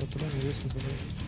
Вот туда, на Патрон висадили.